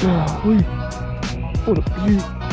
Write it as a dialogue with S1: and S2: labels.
S1: Oh, what a beaut.